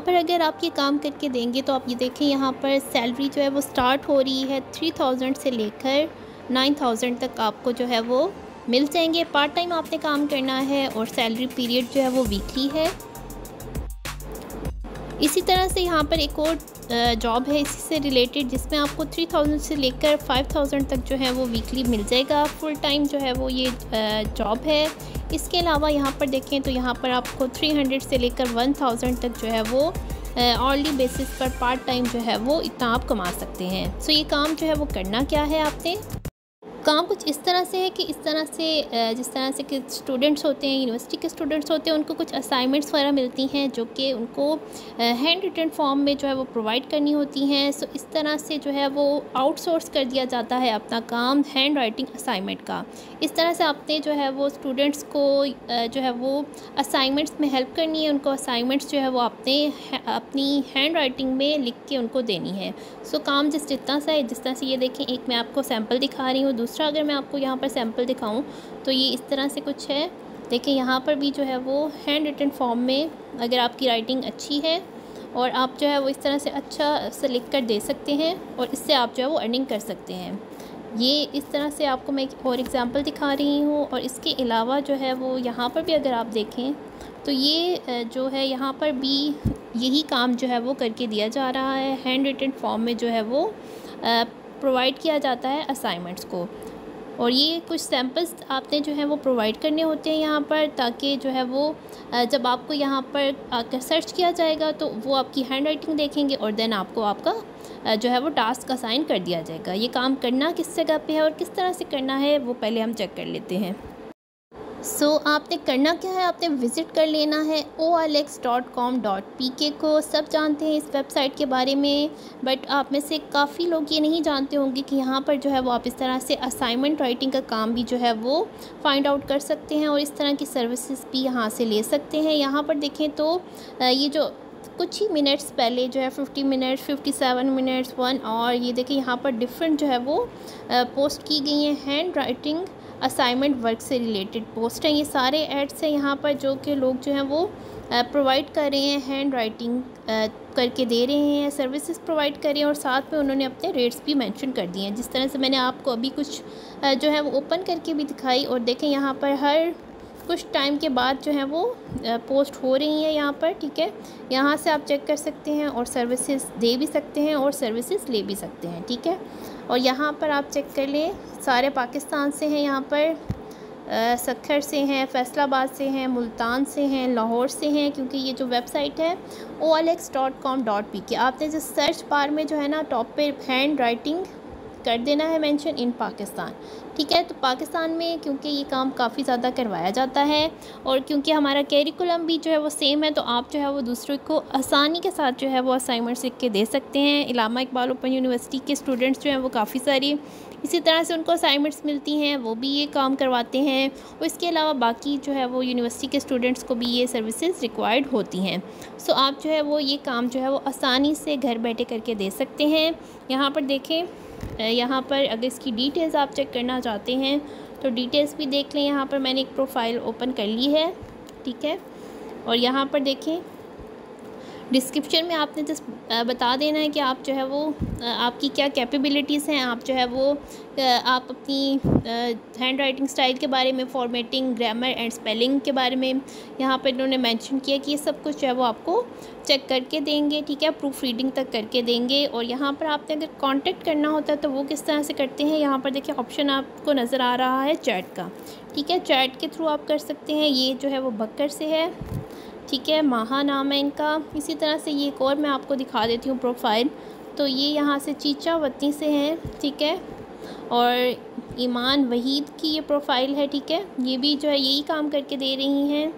पर अगर आप ये काम करके देंगे तो आप ये देखें, यहाँ पर सैलरी जो है वो स्टार्ट हो रही है थ्री थाउज़ेंड से लेकर नाइन थाउज़ेंड तक आपको जो है वो मिल जाएँगे। पार्ट टाइम आपने काम करना है और सैलरी पीरियड जो है वो वीकली है। इसी तरह से यहाँ पर एक और जॉब है इसी से रिलेटेड, जिसमें आपको थ्री थाउज़ेंड से लेकर फाइव थाउज़ेंड तक जो है वो वीकली मिल जाएगा। फुल टाइम जो है वो ये जॉब है। इसके अलावा यहाँ पर देखें तो यहाँ पर आपको थ्री हंड्रेड से लेकर वन थाउज़ेंड तक जो है वो ऑनली बेसिस पर पार्ट टाइम जो है वो इतना आप कमा सकते हैं। सो so ये काम जो है वो करना क्या है आपने? काम कुछ इस तरह से है कि इस तरह से जिस तरह से कि स्टूडेंट्स होते हैं यूनिवर्सिटी के स्टूडेंट्स होते हैं, उनको कुछ असाइनमेंट्स वगैरह मिलती हैं जो कि उनको हैंड रिटन फॉर्म में जो है वो प्रोवाइड करनी होती हैं। सो इस तरह से जो है वो आउटसोर्स कर दिया जाता है अपना काम हैंड राइटिंग असाइनमेंट का। इस तरह से आपने जो है वो स्टूडेंट्स को जो है वो असाइनमेंट्स में हेल्प करनी है, उनको असाइनमेंट्स जो है वो आपने अपनी हैंड राइटिंग में लिख के उनको देनी है। सो काम जिस जितना सा है, जिस तरह से ये देखें, एक मैं आपको सैंपल दिखा रही हूँ दूसरा अगर मैं आपको यहाँ पर सैंपल दिखाऊँ तो ये इस तरह से कुछ है। देखिए, यहाँ पर भी जो है वो हैंड रिटन फॉर्म में अगर आपकी राइटिंग अच्छी है और आप जो है वो इस तरह से अच्छा से लिख कर दे सकते हैं और इससे आप जो है वो अर्निंग कर सकते हैं। ये इस तरह से आपको मैं और एग्ज़ाम्पल दिखा रही हूँ और इसके अलावा जो है वो यहाँ पर भी अगर आप देखें तो ये जो है यहाँ पर भी यही काम जो है वो करके दिया जा रहा है। हैंड रिटन फॉर्म में जो है वो प्रोवाइड किया जाता है असाइनमेंट्स को। और ये कुछ सैम्पल्स आपने जो है वो प्रोवाइड करने होते हैं यहाँ पर ताकि जो है वो जब आपको यहाँ पर आकर सर्च किया जाएगा तो वो आपकी हैंड राइटिंग देखेंगे और देन आपको आपका जो है वो टास्क असाइन कर दिया जाएगा। ये काम करना किस जगह पे है और किस तरह से करना है वो पहले हम चेक कर लेते हैं। सो so, आपने करना क्या है? आपने विज़िट कर लेना है O L X dot com dot P K. को सब जानते हैं इस वेबसाइट के बारे में बट आप में से काफ़ी लोग ये नहीं जानते होंगे कि यहाँ पर जो है वो आप इस तरह से असाइनमेंट राइटिंग का काम भी जो है वो फाइंड आउट कर सकते हैं और इस तरह की सर्विसेज़ भी यहाँ से ले सकते हैं। यहाँ पर देखें तो ये जो कुछ ही मिनट्स पहले जो है fifty minutes fifty seven minutes one और ये देखें यहाँ पर डिफरेंट जो है वो पोस्ट की गई हैं। हैंड राइटिंग असाइनमेंट वर्क से रिलेटेड पोस्ट हैं। ये सारे एड्स हैं यहाँ पर जो कि लोग जो हैं वो प्रोवाइड कर रहे हैं हैंड राइटिंग करके दे रहे हैं सर्विसेज़ प्रोवाइड कर रहे हैं और साथ में उन्होंने अपने रेट्स भी मेंशन कर दिए हैं। जिस तरह से मैंने आपको अभी कुछ जो है वो ओपन करके भी दिखाई और देखें, यहाँ पर हर कुछ टाइम के बाद जो है वो पोस्ट हो रही हैं यहाँ पर, ठीक है? यहाँ से आप चेक कर सकते हैं और सर्विसेज़ दे भी सकते हैं और सर्विसेज़ ले भी सकते हैं, ठीक है? और यहाँ पर आप चेक कर लें, सारे पाकिस्तान से हैं यहाँ पर। सखर से हैं, फैसलाबाद से हैं, मुल्तान से हैं, लाहौर से हैं, क्योंकि ये जो वेबसाइट है O L X dot com dot P K आपने जो सर्च बार में जो है ना टॉप पे हैंड राइटिंग कर देना है मेंशन इन पाकिस्तान। ठीक है तो पाकिस्तान में क्योंकि ये काम काफ़ी ज़्यादा करवाया जाता है और क्योंकि हमारा कैरिकुलम भी जो है वो सेम है तो आप जो है वो दूसरों को आसानी के साथ जो है वो असाइनमेंट लिख के दे सकते हैं। इलामा इकबाल ओपन यूनिवर्सिटी के स्टूडेंट्स जो हैं वो काफ़ी सारी इसी तरह से उनको असाइनमेंट्स मिलती हैं, वो भी ये काम करवाते हैं। और इसके अलावा बाकी जो है वो यूनिवर्सिटी के स्टूडेंट्स को भी ये सर्विसेज़ रिक्वायर्ड होती हैं। सो आप जो है वो ये काम जो है वो आसानी से घर बैठे करके दे सकते हैं। यहाँ पर देखें यहाँ पर अगर इसकी डिटेल्स आप चेक करना चाहते हैं तो डिटेल्स भी देख लें। यहाँ पर मैंने एक प्रोफ़ाइल ओपन कर ली है, ठीक है? और यहाँ पर देखें डिस्क्रिप्शन में आपने जस्ट बता देना है कि आप जो है वो आपकी क्या कैपेबिलिटीज़ हैं, आप जो है वो आप अपनी हैंड राइटिंग स्टाइल के बारे में फॉर्मेटिंग ग्रामर एंड स्पेलिंग के बारे में, यहाँ पर इन्होंने मेंशन किया कि ये सब कुछ जो है वो आपको चेक करके देंगे, ठीक है प्रूफ रीडिंग तक करके देंगे और यहाँ पर आपने अगर कांटेक्ट करना होता है तो वो किस तरह से करते हैं, यहाँ पर देखिए ऑप्शन आपको नज़र आ रहा है चैट का, ठीक है चैट के थ्रू आप कर सकते हैं, ये जो है वो बकर से है ठीक है, माहा नाम है इनका। इसी तरह से ये एक और मैं आपको दिखा देती हूँ प्रोफ़ाइल तो ये यहाँ से चीचा वती से हैं, ठीक है? और ईमान वहीद की ये प्रोफ़ाइल है, ठीक है? ये भी जो है यही काम करके दे रही हैं।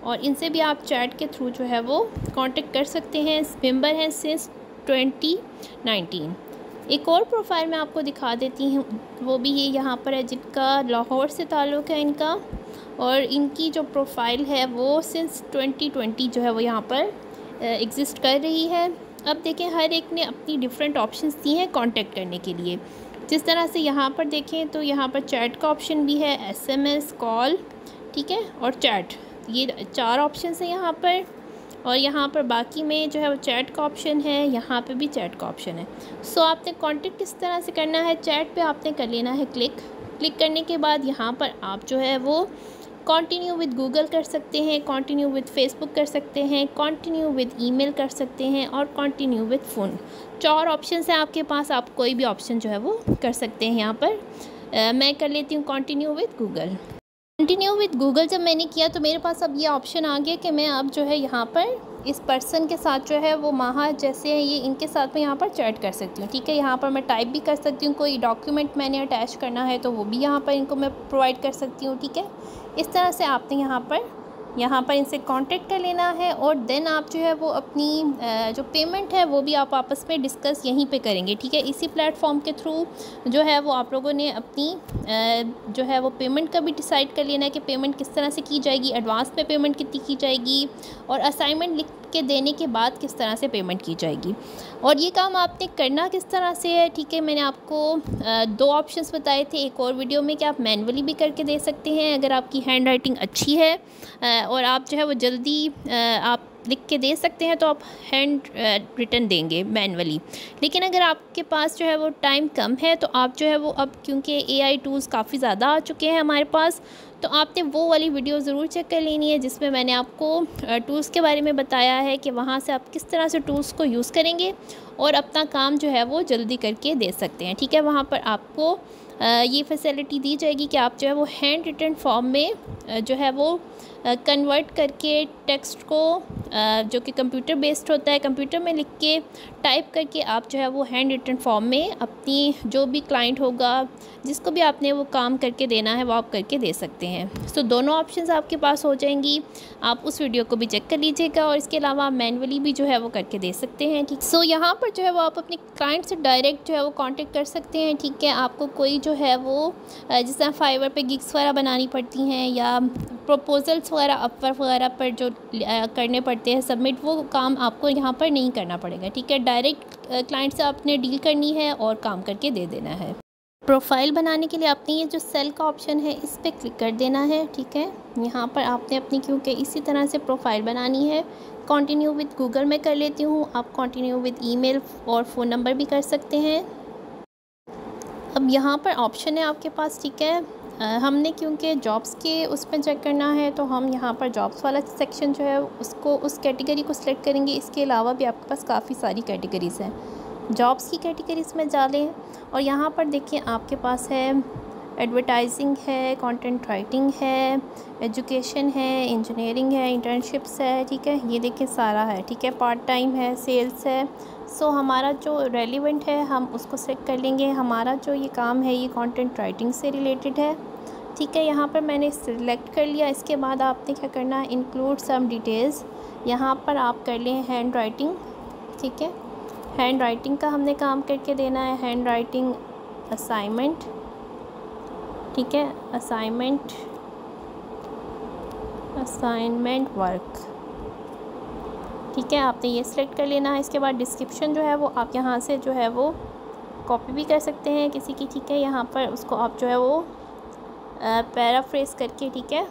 और इनसे भी आप चैट के थ्रू जो है वो कांटेक्ट कर सकते हैं। मेंबर हैं सिंस ट्वेंटी नाइनटीन एक और प्रोफ़ाइल मैं आपको दिखा देती हूँ, वो भी ये यहाँ पर है, जिनका लाहौर से ताल्लुक़ है इनका। और इनकी जो प्रोफ़ाइल है वो सिंस 2020 जो है वो यहाँ पर एग्ज़िस्ट कर रही है। अब देखें, हर एक ने अपनी डिफरेंट ऑप्शंस दी हैं कांटेक्ट करने के लिए। जिस तरह से यहाँ पर देखें तो यहाँ पर चैट का ऑप्शन भी है एसएमएस कॉल ठीक है, और चैट ये चार ऑप्शन हैं यहाँ पर। और यहाँ पर बाकी में जो है वो चैट का ऑप्शन है, यहाँ पे भी चैट का ऑप्शन है। सो आपने कांटेक्ट किस तरह से करना है? चैट पे आपने कर लेना है क्लिक क्लिक करने के बाद यहाँ पर आप जो है वो कंटिन्यू विद गूगल कर सकते हैं कंटिन्यू विद फेसबुक कर सकते हैं कंटिन्यू विद ईमेल कर सकते हैं और कंटिन्यू विद फ़ोन चार ऑप्शन हैं आपके पास आप कोई भी ऑप्शन जो है वो कर सकते हैं यहाँ पर. आ, मैं कर लेती हूँ continue with Google continue with Google जब मैंने किया तो मेरे पास अब ये ऑप्शन आ गया कि मैं अब जो है यहाँ पर इस पर्सन के साथ जो है वो माह जैसे हैं, ये इनके साथ में यहाँ पर चैट कर सकती हूँ, ठीक है? यहाँ पर मैं टाइप भी कर सकती हूँ, कोई डॉक्यूमेंट मैंने अटैच करना है तो वो भी यहाँ पर इनको मैं प्रोवाइड कर सकती हूँ, ठीक है? इस तरह से आपने यहाँ पर यहाँ पर इनसे कांटेक्ट कर लेना है और देन आप जो है वो अपनी जो पेमेंट है वो भी आप आपस में डिस्कस यहीं पे करेंगे, ठीक है? इसी प्लेटफॉर्म के थ्रू जो है वो आप लोगों ने अपनी जो है वो पेमेंट का भी डिसाइड कर लेना है कि पेमेंट किस तरह से की जाएगी एडवांस में पेमेंट कितनी की जाएगी और असाइनमेंट लिख के देने के बाद किस तरह से पेमेंट की जाएगी? और ये काम आपने करना किस तरह से है? ठीक है, मैंने आपको दो ऑप्शंस बताए थे। एक और वीडियो में कि आप मैनुअली भी करके दे सकते हैं, अगर आपकी हैंड राइटिंग अच्छी है और आप जो है वो जल्दी आप लिख के दे सकते हैं तो आप हैंड रिटर्न देंगे मैनुअली लेकिन अगर आपके पास जो है वो टाइम कम है तो आप जो है वो अब, क्योंकि एआई टूल्स काफ़ी ज़्यादा आ चुके हैं हमारे पास तो आपने वो वाली वीडियो ज़रूर चेक कर लेनी है, जिसमें मैंने आपको टूल्स के बारे में बताया है कि वहाँ से आप किस तरह से टूल्स को यूज़ करेंगे और अपना काम जो है वो जल्दी करके दे सकते हैं। ठीक है, वहाँ पर आपको ये फैसिलिटी दी जाएगी कि आप जो है वो हैंड रिटर्न फॉर्म में जो है वो कन्वर्ट करके टेक्स्ट को जो कि कंप्यूटर बेस्ड होता है कंप्यूटर में लिख के टाइप करके आप जो है वो हैंड रिटर्न फॉर्म में अपनी जो भी क्लाइंट होगा जिसको भी आपने वो काम करके देना है वो आप करके दे सकते हैं। सो दोनों ऑप्शंस आपके पास हो जाएँगी। आप उस वीडियो को भी चेक कर लीजिएगा और इसके अलावा आप मैनुअली भी जो है वो करके दे सकते हैं ठीक। सो so, यहाँ पर जो है वो आप अपने क्लाइंट से डायरेक्ट जो है वो कॉन्टेक्ट कर सकते हैं ठीक है। आपको कोई जो है वो जिस फाइवर पर गिग्स वगैरह बनानी पड़ती हैं या प्रपोजल्स वगैरह अपर वगैरह पर जो करने पड़ते हैं सबमिट वो काम आपको यहाँ पर नहीं करना पड़ेगा, ठीक है? डायरेक्ट क्लाइंट से आपने डील करनी है और काम करके दे देना है। प्रोफ़ाइल बनाने के लिए आपने ये जो सेल का ऑप्शन है, इस पर क्लिक कर देना है, ठीक है? यहाँ पर आपने अपनी, क्योंकि इसी तरह से प्रोफ़ाइल बनानी है। कंटिन्यू विद गूगल में कर लेती हूँ, आप कंटिन्यू विद ईमेल और फ़ोन नंबर भी कर सकते हैं। अब यहाँ पर ऑप्शन है आपके पास, ठीक है? हमने क्योंकि जॉब्स के उस पर चेक करना है तो हम यहाँ पर जॉब्स वाला सेक्शन जो है उसको उस कैटेगरी को सिलेक्ट करेंगे। इसके अलावा भी आपके पास काफ़ी सारी कैटेगरीज़ हैं। जॉब्स की कैटेगरीज़ में जा लें और यहाँ पर देखिए आपके पास है एडवर्टाइजिंग है कंटेंट राइटिंग है एजुकेशन है इंजीनियरिंग है इंटर्नशिप्स है ठीक है? ये देखिए सारा है ठीक है? पार्ट टाइम है सेल्स है। सो so, हमारा जो रेलिवेंट है हम उसको सेलेक्ट कर लेंगे। हमारा जो ये काम है ये कंटेंट राइटिंग से रिलेटेड है। ठीक है, यहाँ पर मैंने सिलेक्ट कर लिया। इसके बाद आपने क्या करना है? इंक्लूड सम डिटेल्स यहाँ पर आप कर लें हैंड राइटिंग ठीक है? हैंड राइटिंग का हमने काम करके देना है। हैंड राइटिंग असाइनमेंट ठीक है? असाइनमेंट असाइनमेंट वर्क ठीक है? आपने ये सिलेक्ट कर लेना है। इसके बाद डिस्क्रिप्शन जो है वो आप यहाँ से जो है वो कॉपी भी कर सकते हैं किसी की, ठीक है? यहाँ पर उसको आप जो है वो पैराफ्रेस करके ठीक है?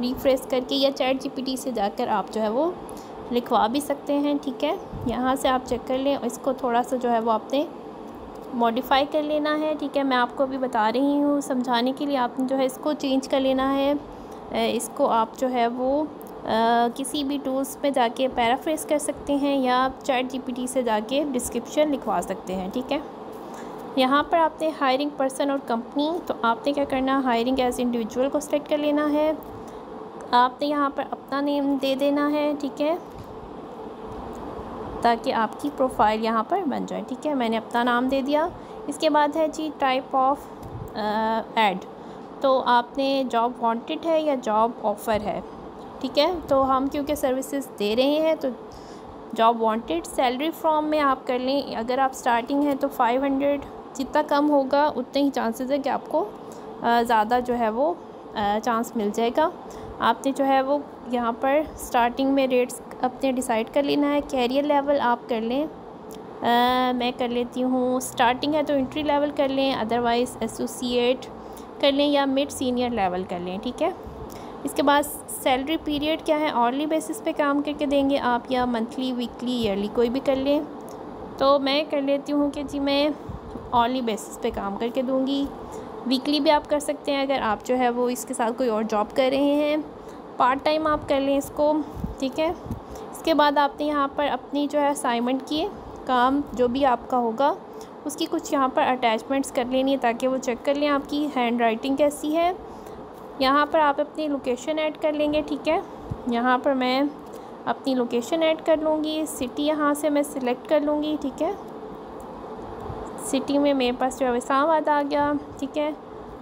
रीफ्रेस करके या चैट जीपीटी से जाकर आप जो है वो लिखवा भी सकते हैं ठीक है? यहाँ से आप चेक कर लें इसको थोड़ा सा जो है वो आपने मॉडिफाई कर लेना है ठीक है? मैं आपको अभी बता रही हूँ समझाने के लिए आपने जो है इसको चेंज कर लेना है। इसको आप जो है वो आ, किसी भी टूल्स में जाके पैराफ्रेस कर सकते हैं या चैट जीपीटी से जाके डिस्क्रिप्शन लिखवा सकते हैं ठीक है? यहाँ पर आपने हायरिंग पर्सन और कंपनी तो आपने क्या करना हायरिंग एज इंडिविजुअल को सिलेक्ट कर लेना है। आपने यहाँ पर अपना नेम दे देना है, ठीक है? ताकि आपकी प्रोफ़ाइल यहाँ पर बन जाए, ठीक है? मैंने अपना नाम दे दिया। इसके बाद है जी टाइप ऑफ़ एड तो आपने जॉब वांटेड है या जॉब ऑफ़र है, ठीक है? तो हम क्योंकि सर्विसेज़ दे रहे हैं तो जॉब वांटेड सैलरी फॉर्म में आप कर लें। अगर आप स्टार्टिंग है तो फाइव हंड्रेड जितना कम होगा उतने ही चांसेस है कि आपको ज़्यादा जो है वो चांस मिल जाएगा। आपने जो है वो यहाँ पर स्टार्टिंग में रेट्स अपने डिसाइड कर लेना है कैरियर लेवल आप कर लें। आ, मैं कर लेती हूँ स्टार्टिंग है तो इंट्री लेवल कर लें अदरवाइज़ एसोसिएट कर लें या मिड सीनियर लेवल कर लें ठीक है? इसके बाद सैलरी पीरियड क्या है? ऑर्ली बेसिस पे काम करके देंगे आप या मंथली वीकली ईयरली कोई भी कर लें। तो मैं कर लेती हूँ कि जी मैं ऑर्ली बेसिस पे काम करके दूँगी। वीकली भी आप कर सकते हैं, अगर आप जो है वो इसके साथ कोई और जॉब कर रहे हैं। पार्ट टाइम आप कर लें इसको, ठीक है? इसके बाद आपने यहाँ पर अपनी जो है असाइनमेंट की काम जो भी आपका होगा, उसकी कुछ यहाँ पर अटैचमेंट्स कर लेनी है ताकि वो चेक कर लें आपकी हैंड राइटिंग कैसी है। यहाँ पर आप अपनी लोकेशन ऐड कर लेंगे, ठीक है? यहाँ पर मैं अपनी लोकेशन ऐड कर लूँगी सिटी यहाँ से मैं सिलेक्ट कर लूँगी, ठीक है? सिटी में मेरे पास जो है इस्लामाबाद आ गया, ठीक है?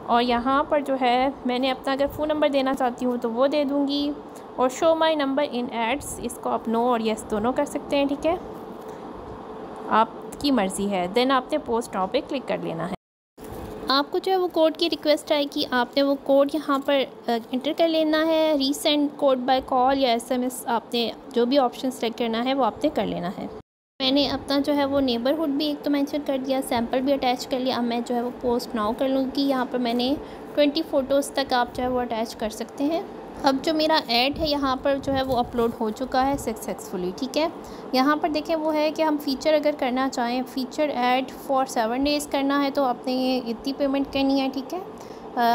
और यहाँ पर जो है, मैंने अपना अगर फ़ोन नंबर देना चाहती हूँ तो वो दे दूँगी। और show my number in ads, इसको आप नो और येस दोनों कर सकते हैं, ठीक है? आपकी मर्ज़ी है। देन आपने पोस्ट नाउ पे क्लिक कर लेना है। आपको जो है वो कोड की रिक्वेस्ट आएगी। आपने वो कोड यहाँ पर इंटर कर लेना है। रीसेंट कोड बाय कॉल या एसएमएस आपने जो भी ऑप्शन सेलेक्ट करना है वो आपने कर लेना है। मैंने अपना जो है वो नेबरहुड भी एक तो मेंशन कर दिया सैंपल भी अटैच कर लिया। अब मैं जो है वो पोस्ट नाउ कर लूँगी। यहाँ पर मैंने ट्वेंटी फ़ोटोज़ तक आप जो है वो अटैच कर सकते हैं। अब जो मेरा ऐड है, यहाँ पर जो है वो अपलोड हो चुका है सक्सेसफुली ठीक है? यहाँ पर देखें वो है कि हम फ़ीचर अगर करना चाहें feature ad for seven days करना है तो आपने ये इतनी पेमेंट करनी है, ठीक है?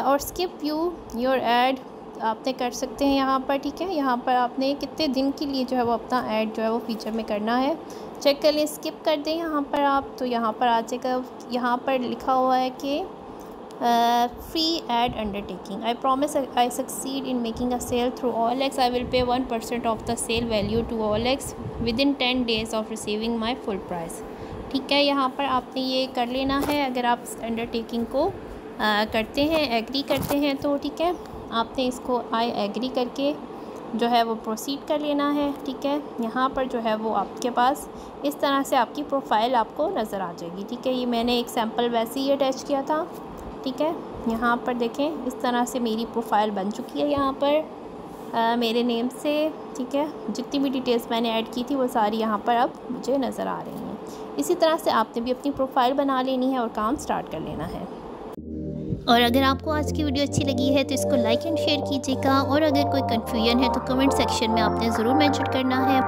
और स्किप यू योर ऐड आपने कर सकते हैं यहाँ पर, ठीक है? यहाँ पर आपने कितने दिन के लिए जो है वो अपना ऐड जो है वो फ़ीचर में करना है। चेक कर लें स्किप कर दें यहाँ पर आप। तो यहाँ पर आ जाएगा यहाँ पर लिखा हुआ है कि free ad undertaking I promise I succeed in making a sale through OLX I will pay one percent of the sale value to OLX within ten days of receiving my full price ठीक है यहाँ पर आपने ये कर लेना है। अगर आप अंडरटेकिंग को आ, करते हैं एग्री करते हैं तो ठीक है। आपने इसको आई एग्री करके जो है वो प्रोसीड कर लेना है ठीक है? यहाँ पर जो है वो आपके पास इस तरह से आपकी प्रोफ़ाइल आपको नज़र आ जाएगी ठीक है? ये मैंने एक सैंपल वैसे ही अटैच किया था ठीक है? यहाँ पर देखें इस तरह से मेरी प्रोफ़ाइल बन चुकी है यहाँ पर आ, मेरे नेम से ठीक है? जितनी भी डिटेल्स मैंने ऐड की थी वो सारी यहाँ पर अब मुझे नज़र आ रही हैं। इसी तरह से आपने भी अपनी प्रोफ़ाइल बना लेनी है और काम स्टार्ट कर लेना है। और अगर आपको आज की वीडियो अच्छी लगी है तो इसको लाइक एंड शेयर कीजिएगा। और अगर कोई कन्फ्यूज़न है तो कमेंट सेक्शन में आपने ज़रूर मैंशन करना है।